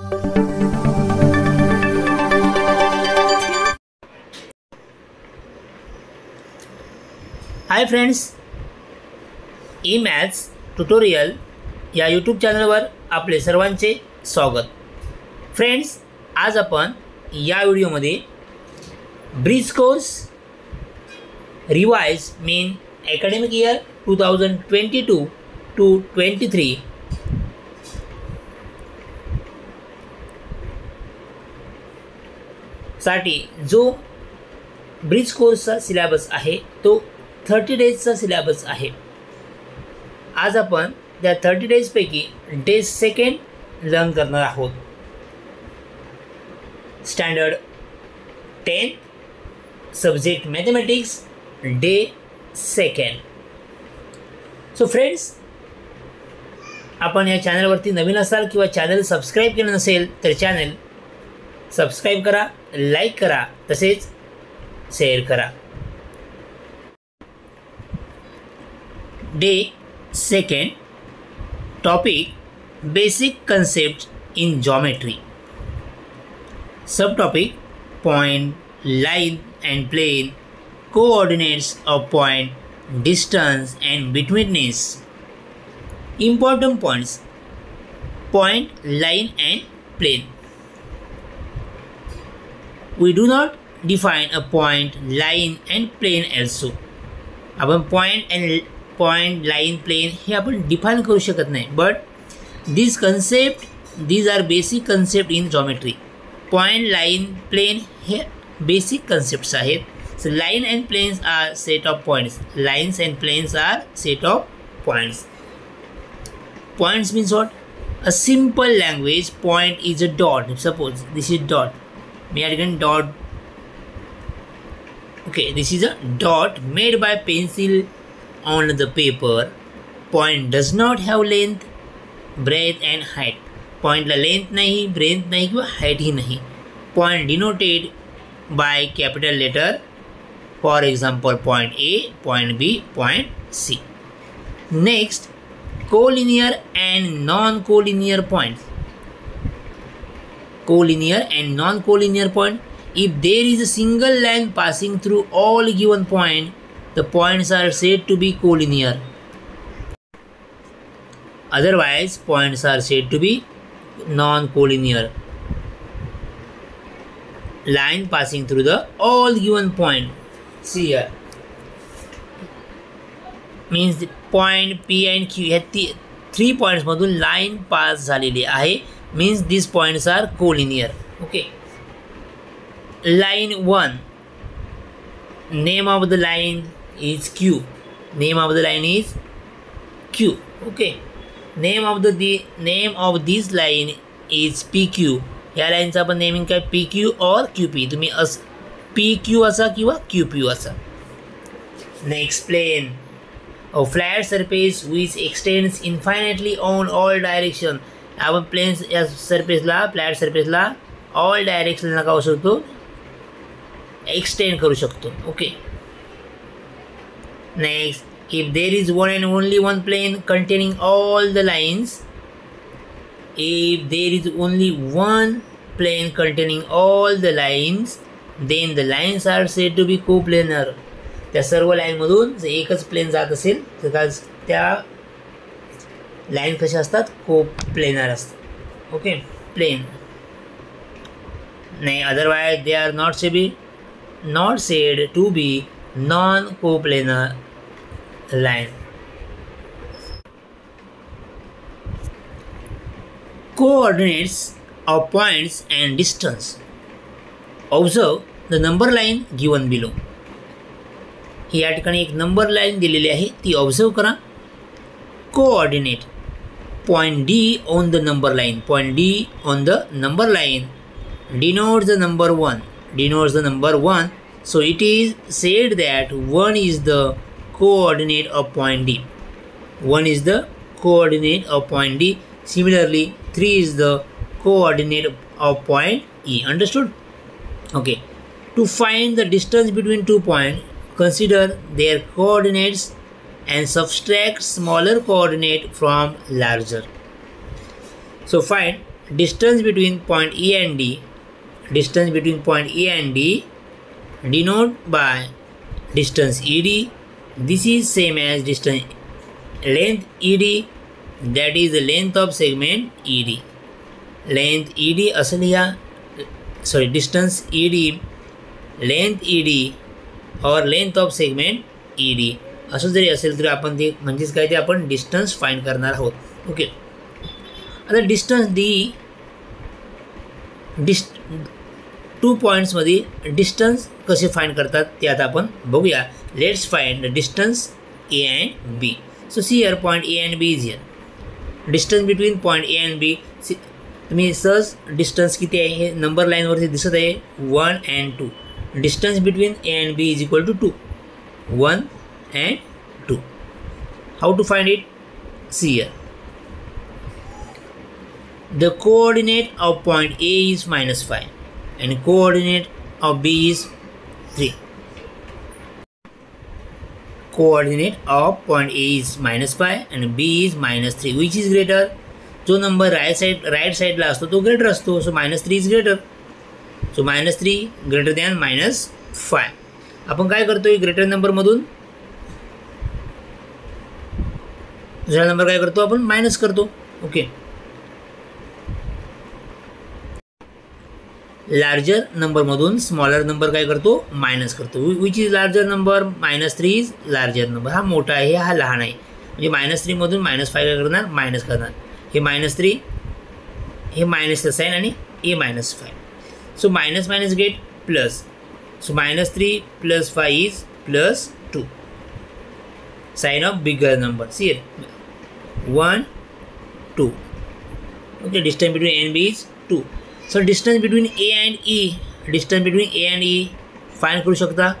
Hi friends E maths tutorial या YouTube चॅनलवर आपले सर्वांचे स्वागत. फ्रेंड्स आज आपण या व्हिडिओमध्ये bridge course revise mean academic year two thousand twenty two two twenty three साठी जो ब्रिज कोर्सचा सिलॅबस आहे तो थर्टी डेजचा सिलॅबस आहे. आज आपण त्या थर्टी डेजपैकी डे सेकंड लर्न करणार आहोत. Standard tenth subject mathematics day second so friends आपण या चॅनलवरती नवीन असाल किंवा चॅनल सबस्क्राईब केलं नसेल तर चॅनल सबस्क्राईब करा लाइक करा, तसेच शेयर करा. Day second topic basic concept in geometry subtopic point line and plane coordinates of point distance and betweenness important points point line and plane We do not define a point, line and plane also. आपण point and point line plane हे आपण define करू शकत नाही but this concept these are basic concept in geometry point line plane hey basic concepts आहेत So line and planes are set of points. Lines and planes are set of points. Points means what? A simple language point is a dot. Suppose this is dot. Me again dot. Okay, this is a dot made by pencil on the paper. Point does not have length, breadth and height. Point la length nahi, breadth nahi किंवा height ही नहीं. Point denoted by capital letter for example point A, point B, point C. Next, collinear and non-collinear points. Collinear and non-collinear point. If there is a single line passing through all given point, the points are said to be collinear. Otherwise, points are said to be non-collinear. Line passing through the all given point see here means point P and Q ह्या ती three पॉईंट्समधून line पास झालेली आहे means this points are collinear okay line one name of the line is queue name of the line is Q okay name of the the name of this line is P Q ह्या लाईनचं आपण naming काय P Q और Q P तुम्ही अस P Q असा किंवा Q P U असा next plane a flat surface which x tends इन्फायनेटली on all direction आपण प्लेन या सरफेसला फ्लॅट सरफेसला ऑल डायरेक्शनला काय शकतो. एक्सटेंड करू शकतो. Okay next if there is one and only one plane containing all the lines if there is only one plane containing all the lines then the lines are said to be coplanar त्या सर्व लाईनमधून जर एकच plane जात असेल तर त्या line कशा असतात? को प्लेनर असतात ओके प्लेन नाही otherwise they are not say be not said to be non coplanar line coordinates of points and distance. The number line given below. ही या ठिकाणी एक नंबर लाईन दिलेली आहे, ती ऑब्झर्व करा. Coordinate point D on the number line. Point D on the number line denotes the number 1. Denotes the number 1. So it is said that 1 is the coordinate of point D. 1 is the coordinate of point D. Similarly, 3 is the coordinate of point E. Understood? Okay. To find the distance between two points, consider their coordinates and subtract smaller coordinate from larger. So find distance between point E and D distance between point E and D denote by distance ED this is same as distance length ED that is the length of segment ED length ED असं लिहा sorry distance E D length E D और length of segment E D असं जरी असेल तरी आपण ते म्हणजेच काय ते आपण डिस्टन्स फाईंड करणार आहोत. ओके आता डिस्टन्स डी डिस्ट टू पॉईंट्समध्ये डिस्टन्स कसे फाईंड करतात ते आता आपण बघूया. Let's find distance A and B so see here point A and B is here distance between point A and B तुम्ही सहज डिस्टन्स किती आहे? हे नंबर लाईनवरती दिसत आहे. One and two distance between A and B is equal to two one and 2. How to find it? See here. the coordinate of point A is minus 5 and coordinate of B is 3. Coordinate of point A is minus 5 and B is minus 3 which is greater जो number right side right साईडला असतो तो greater असतो so minus three is greater so minus three greater than minus five आपण काय करतोय greater नंबरमधून दुसरा number काय करतो आपण? मायनस करतो. ओके लार्जर नंबरमधून स्मॉलर नंबर काय करतो? मायनस करतो. Which is larger number minus three is larger number हा मोठा आहे हा लहान आहे. म्हणजे मायनस थ्रीमधून मायनस फाय काय करणार? मायनस करणार. हे मायनस थ्री हे मायनसचं साईन आणि a minus five so minus minus get plus so minus three plus five is plus two sign of bigger number see 1 2 okay, distance between a and b is 2 so, distance between a and e distance between a and e find करू शकता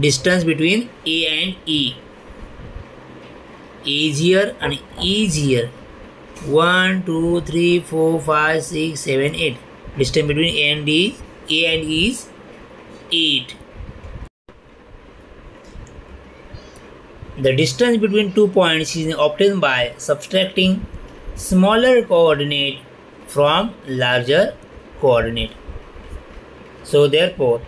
distance between A and E A is here आणि is here one two three four five six seven eight distance between A and E A and E is eight The distance between two points is obtained by subtracting smaller coordinate from larger coordinate. So therefore,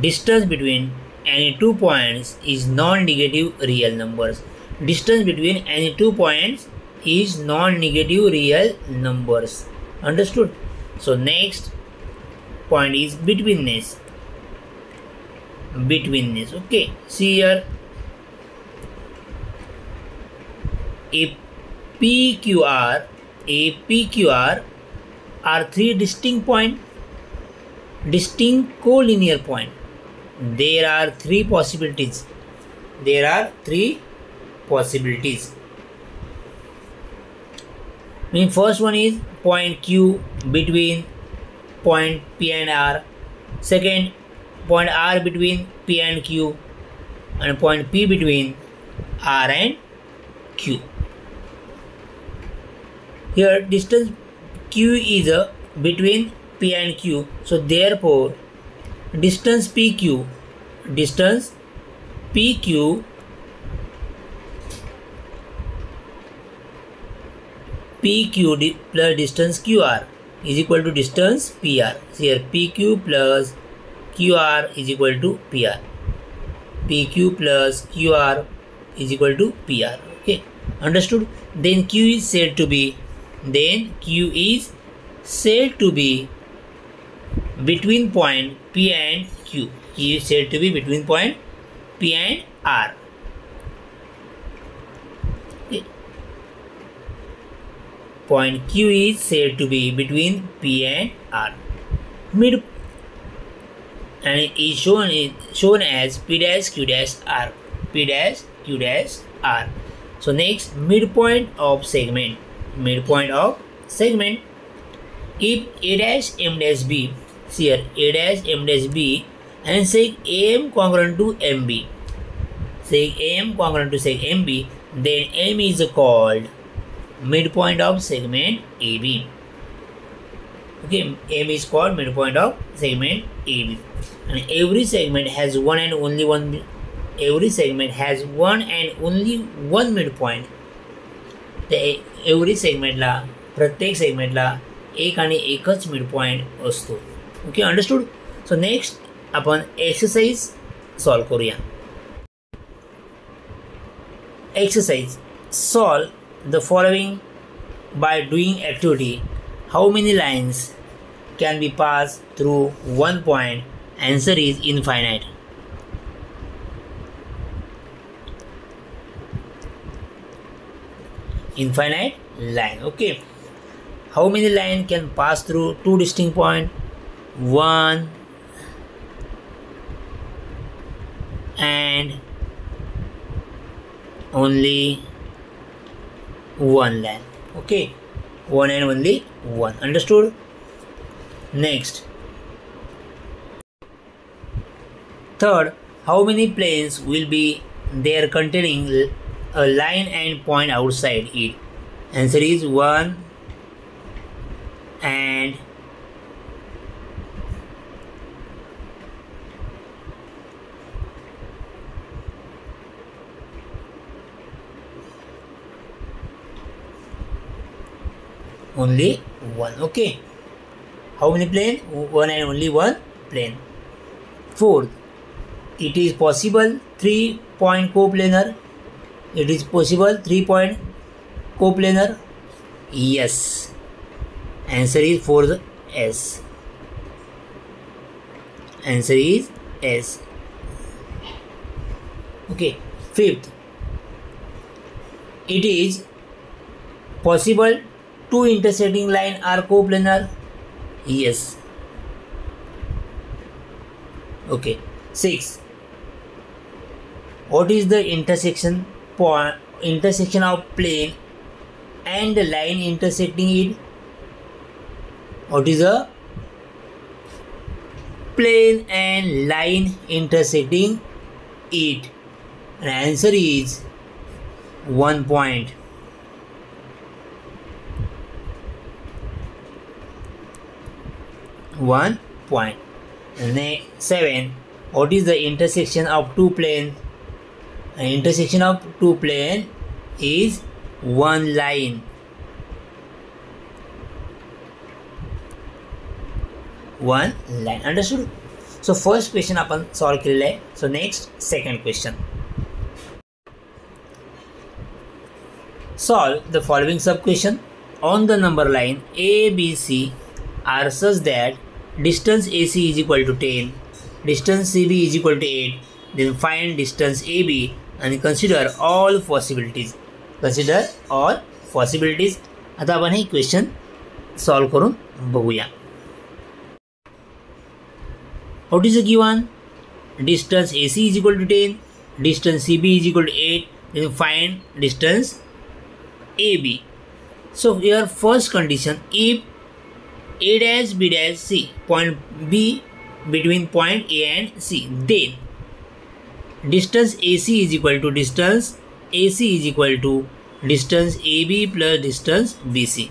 distance between any two points is non-negative real numbers. Distance between any two points is non-negative real numbers. Understood? So next point is betweenness betweenness okay. See here. A pqr a pqr are three distinct point distinct collinear point. There are three possibilities. There are three possibilities. Mean first one is point q between point p and r. Second point R between P and Q and point P between R and Q. Here distance Q is uh, between P and Q. So therefore distance PQ distance PQ PQ plus distance QR is equal to distance PR. So here PQ plus QR is equal to PR. PQ plus QR is equal to PR. Okay, understood? Then Q is said to be, then Q is said to be between point P and Q. Q is said to be between point P and R. Okay. Point Q is said to be between P and R. Mid and it is shown shown as P dash Q dash R. P dash Q dash R. So next midpoint of segment. Midpoint of segment. If A dash M dash B, see here A dash M dash B and say AM congruent to MB. Say AM congruent to say MB, then M is called midpoint of segment AB. Okay, M is called midpoint of segment AB and every segment has one and only one every segment has one and only one midpoint ते every सेगमेंटला प्रत्येक सेगमेंटला एक आणि एकच midpoint असतो okay understood so next आपण exercise solve करूया exercise solve the following by doing activity how many lines can be passed through one point? Answer is infinite. Infinite line. Okay. How many line can pass through two distinct? One and only one line. Okay one and only one. Understood? Next. Third how many planes will be there containing a line and point outside it? Answer is 1 and only one. Okay. How many plane? One and only one plane. Fourth it is possible three point coplanar. It is possible three point coplanar. Yes. Answer is for the s. Answer is s. Okay. Fifth it is possible two intersecting line are coplanar? Yes. Okay six. What is the intersection point intersection of plane and the line intersecting it? What is the plane and line intersecting it? And answer is one point one point and then seven what is the intersection of two planes an intersection of two plane is one line one line understood so first question आपण solve केलेलं आहे सो next second question solve the following sub question on the number line a b c are such that distance ac is equal to 10 distance cb is equal to 8 then find distance ab आणि consider all possibilities consider all possibilities आता आपण हे question solve करून बघूया what is a given distance A C is equal to ten distance C B is equal to eight then find distance AB. So here first condition if A dash, B dash, C. Point B between point A and C. Then, distance AC is equal to distance AC is equal to distance AB plus distance BC.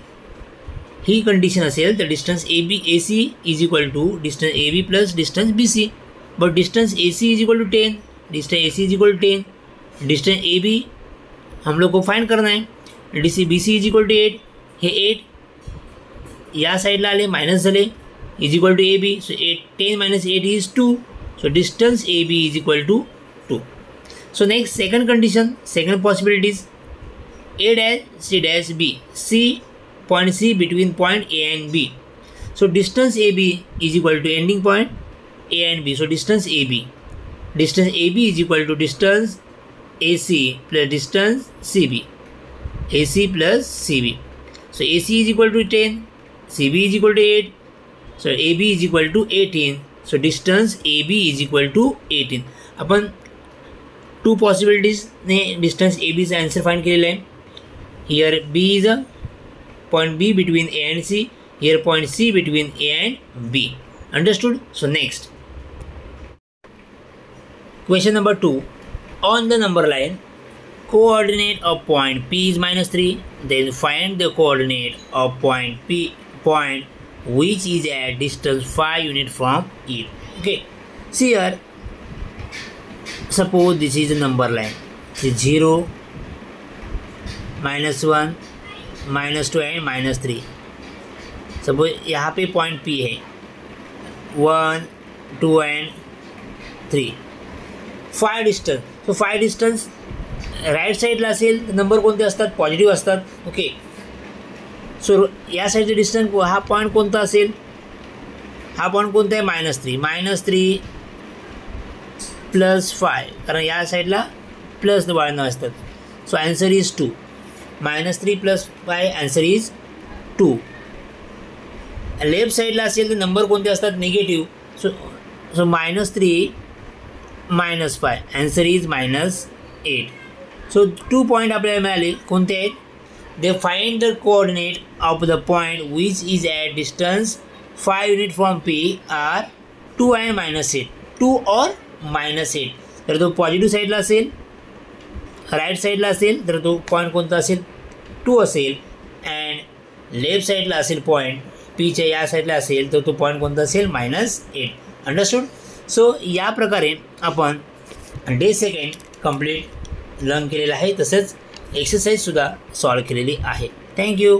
ही condition असेल तर distance A B A C is equal to distance A B plus distance B C but distance A C is equal to ten distance A C is equal to ten distance A B हम लोग को find करना है। D C B C is equal to eight hey eight या साईडला आले minus झाले is equal to A B so eight ten minus eight is two so distance A B is equal to two so next second condition second possibilities A dash C dash B C point C between point A and B. So distance AB is equal to ending point A and B. So distance AB. Distance AB is equal to distance AC plus distance CB. AC plus CB. So AC is equal to 10. CB is equal to 8. So AB is equal to 18. So distance AB is equal to 18. आपण to पॉसिबिलिटीजने distance A बीचा answer find केलेला आहे here B is a point B between A and C. Here point C between A and B. Understood? So next. Question number 2. On the number line, coordinate of point P is minus 3. Then find the coordinate of point P point which is at distance 5 unit from it. Okay. See here. Suppose this is a number line zero minus one minus two and minus three suppose यहाँ पे point P है. One two and three five distance so five distance right साईडला असेल number कोणते असतात? Positive असतात. Okay so या साईडचा डिस्टन्स हा पॉईंट कोणता असेल? हा पॉईंट कोणता आहे? Minus three minus three plus five कारण या साईडला प्लस वाढणं असतात. So answer is two minus three plus five answer is two left साईडला असेल तर नंबर कोणते असतात? Negative so so minus three minus five answer is minus eight so two point आपल्याला मिळाले. कोणते आहेत? They find the coordinate of the point which is at distance five unit from P are two and minus eight two or minus eight तर तो positive साईडला असेल right साईडला असेल तर तो पॉईंट कोणता असेल? टू असेल. अँड लेफ्ट साईडला असेल पॉईंट पीच्या या साईडला असेल तर तो पॉईंट कोणता असेल? मायनस एट अंडरस्टूड सो या प्रकारे आपण डे सेकंड कंप्लीट लर्न केलेलं आहे. तसंच एक्सरसाइजसुद्धा सॉल्व केलेली आहे. थँक्यू